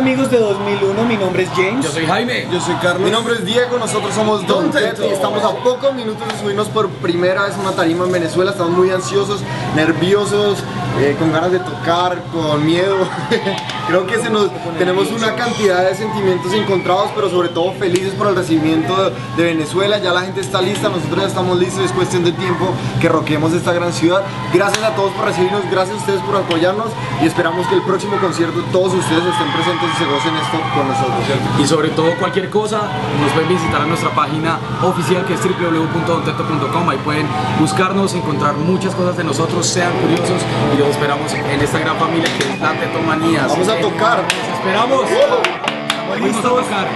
Amigos de 2001, mi nombre es James. Yo soy Jaime. Yo soy Carlos. Mi nombre es Diego, nosotros somos Don Teto y estamos a pocos minutos de subirnos por primera vez a una tarima en Venezuela. Estamos muy ansiosos, nerviosos, eh, con ganas de tocar, con miedo. Creo que se nos, tenemos una cantidad de sentimientos encontrados, pero sobre todo felices por el recibimiento de, Venezuela. Ya la gente está lista, nosotros ya estamos listos, es cuestión de tiempo que roquemos esta gran ciudad. Gracias a todos por recibirnos, gracias a ustedes por apoyarnos y esperamos que el próximo concierto todos ustedes estén presentes y se gocen esto con nosotros. Y sobre todo cualquier cosa, nos pueden visitar a nuestra página oficial que es www.donteto.com. Ahí pueden buscarnos, encontrar muchas cosas de nosotros, sean curiosos y los esperamos en esta gran familia que es la Tetomanía. Vamos a tocar. Los esperamos. Vamos a tocar.